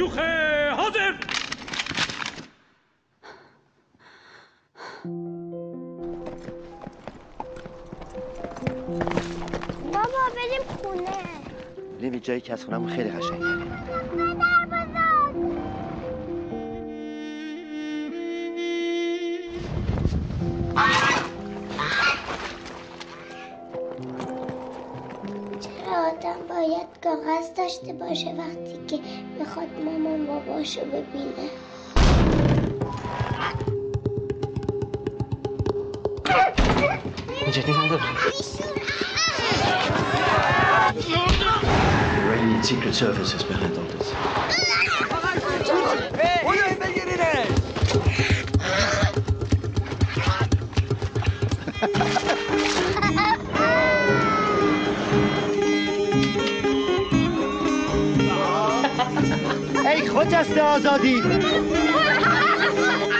جوخه حاضر! بابا بریم خونه. بریم جایی که از خونمون خیلی قشنگه. آدم باید کاغذ داشته باشه وقتی که می‌خواد مامان باباشو ببینه جدی نداره Iranian Secret Service is behind all this. ای خجست آزادی.